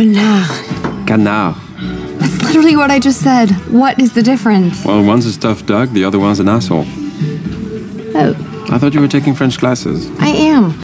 Connard. Canard. That's literally what I just said. What is the difference? Well, one's a stuffed duck, the other one's an asshole. Oh, I thought you were taking French classes. I am.